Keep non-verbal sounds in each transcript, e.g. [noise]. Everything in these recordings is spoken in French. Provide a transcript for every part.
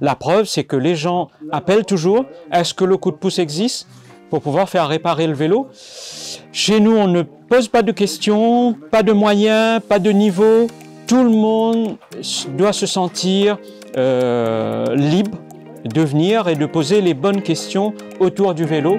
La preuve, c'est que les gens appellent toujours, est-ce que le coup de pouce existe pour pouvoir faire réparer le vélo? Chez nous, on ne pose pas de questions, pas de moyens, pas de niveau. Tout le monde doit se sentir euh, libre de venir et de poser les bonnes questions autour du vélo.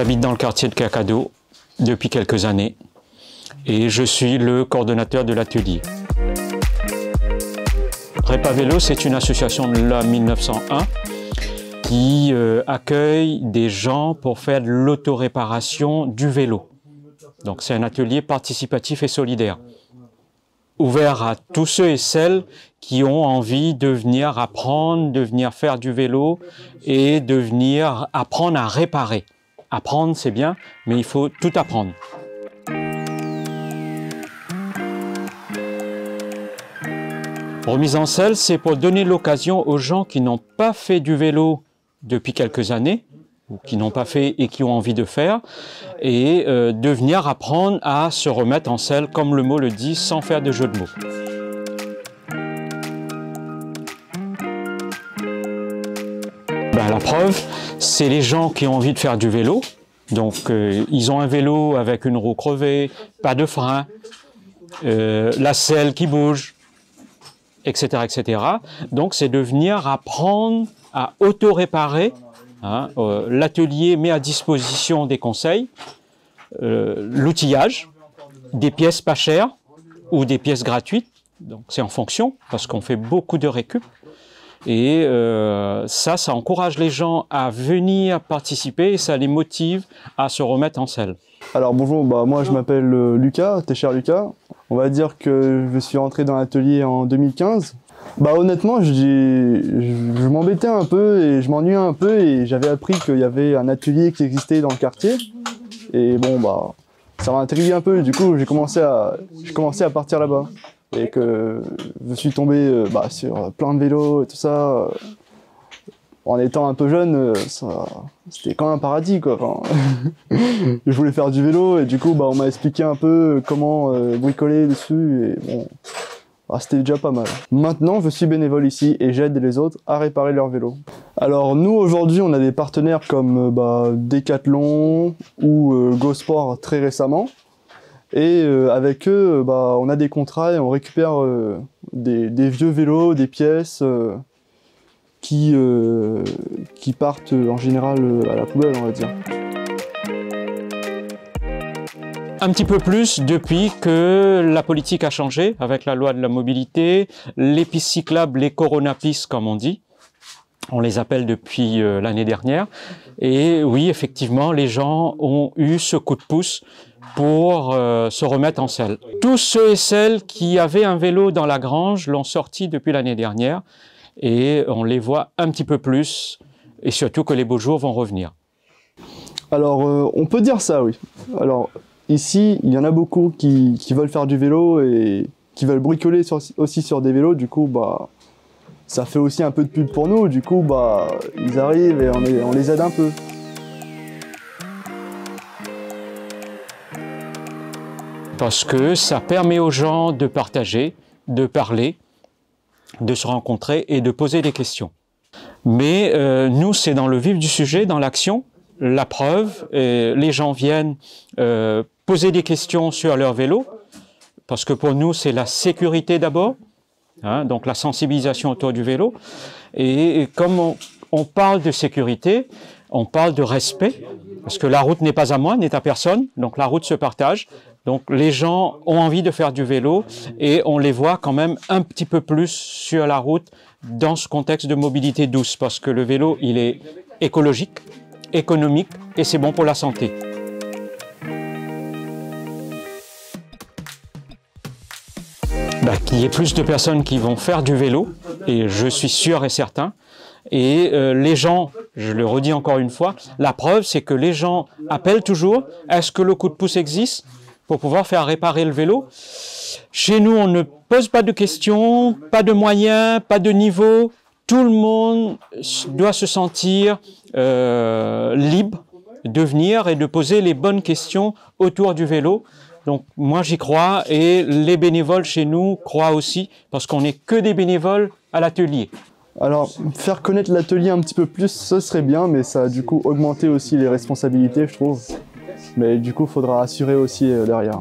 J'habite dans le quartier de Cacado depuis quelques années et je suis le coordonnateur de l'atelier. Répa Vélo, c'est une association de la 1901 qui euh, accueille des gens pour faire de l'autoréparation du vélo. Donc c'est un atelier participatif et solidaire, ouvert à tous ceux et celles qui ont envie de venir apprendre, de venir faire du vélo et de venir apprendre à réparer. Apprendre, c'est bien, mais il faut tout apprendre. Remise en selle, c'est pour donner l'occasion aux gens qui n'ont pas fait du vélo depuis quelques années, ou qui n'ont pas fait et qui ont envie de faire, et euh, de venir apprendre à se remettre en selle, comme le mot le dit, sans faire de jeu de mots. Preuve, c'est les gens qui ont envie de faire du vélo. Donc, euh, ils ont un vélo avec une roue crevée, pas de frein, euh, la selle qui bouge, etc., etc. Donc, c'est de venir apprendre à auto-réparer. Hein, euh, L'atelier met à disposition des conseils, l'outillage, des pièces pas chères ou des pièces gratuites. Donc, c'est en fonction parce qu'on fait beaucoup de récup. Et euh, ça, ça encourage les gens à venir participer et ça les motive à se remettre en selle. Alors bonjour, bah, moi je m'appelle euh, Lucas, t'es cher Lucas. On va dire que je suis rentré dans l'atelier en 2015. Bah honnêtement, je, dis- je, je m'embêtais un peu et je m'ennuyais un peu et j'avais appris qu'il y avait un atelier qui existait dans le quartier. Et bon bah ça m'a intrigué un peu. Du coup j'ai commencé à j'ai commencé à partir là-bas et que je suis tombé euh, bah, sur plein de vélos et tout ça. euh, En étant un peu jeune, euh, c'était quand même un paradis quoi. [laughs] Je voulais faire du vélo et du coup bah on m'a expliqué un peu comment euh, bricoler dessus et bon ah, c'était déjà pas mal. Maintenant je suis bénévole ici et j'aide les autres à réparer leur vélo. Alors nous aujourd'hui on a des partenaires comme euh, bah, Decathlon ou euh, Go Sport très récemment et euh, avec eux euh, bah, on a des contrats et on récupère euh, des, vieux vélos, des pièces qui, qui partent en général à la poubelle on va dire. Un petit peu plus depuis que la politique a changé avec la loi de la mobilité, les pistes cyclables, les coronapistes comme on dit. On les appelle depuis l'année dernière. Et oui, effectivement, les gens ont eu ce coup de pouce pour euh, se remettre en selle. Tous ceux et celles qui avaient un vélo dans la grange l'ont sorti depuis l'année dernière et on les voit un petit peu plus et surtout que les beaux jours vont revenir. Alors, euh, on peut dire ça, oui. Alors, ici, il y en a beaucoup qui, veulent faire du vélo et qui veulent bricoler aussi sur des vélos. Du coup, bah, ça fait aussi un peu de pub pour nous. Du coup, bah, ils arrivent et on les aide un peu. Parce que ça permet aux gens de partager, de parler, de se rencontrer et de poser des questions. Mais euh, nous, c'est dans le vif du sujet, dans l'action, la preuve. euh, les gens viennent euh, poser des questions sur leur vélo, parce que pour nous, c'est la sécurité d'abord, hein, donc la sensibilisation autour du vélo. Et, comme on parle de sécurité, on parle de respect, parce que la route n'est pas à moi, n'est à personne, donc la route se partage. Donc les gens ont envie de faire du vélo et on les voit quand même un petit peu plus sur la route dans ce contexte de mobilité douce, parce que le vélo, il est écologique, économique et c'est bon pour la santé. Bah, qu'il y ait plus de personnes qui vont faire du vélo, et je suis sûr et certain. Et euh, les gens, je le redis encore une fois, la preuve, c'est que les gens appellent toujours, est-ce que le coup de pouce existe? Pour pouvoir faire réparer le vélo Chez nous, on ne pose pas de questions, pas de moyens, pas de niveau. tout le monde doit se sentir euh, libre de venir et de poser les bonnes questions autour du vélo. Donc moi j'y crois et les bénévoles chez nous croient aussi parce qu'on n'est que des bénévoles à l'atelier. Alors, faire connaître l'atelier un petit peu plus, ce serait bien, mais ça a du coup augmenté aussi les responsabilités, je trouve. Mais du coup, il faudra assurer aussi euh, derrière.